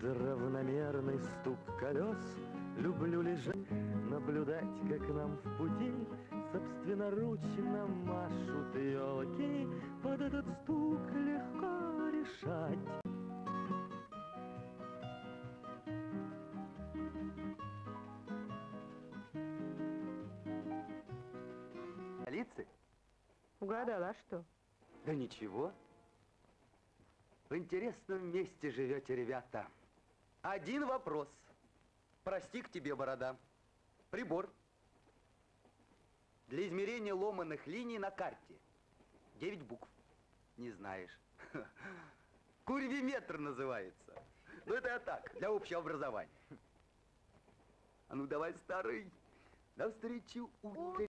Под равномерный стук колес Люблю лежать, наблюдать, как нам в пути Собственноручно машут елки Под этот стук легко решать Столицы? Угадала, а что? Да ничего. В интересном месте живете, ребята. Один вопрос. Прости к тебе, борода. Прибор. Для измерения ломаных линий на карте. Девять букв. Не знаешь. Курвиметр называется. Ну, это я так, для общего образования. А ну, давай, старый, навстречу утре.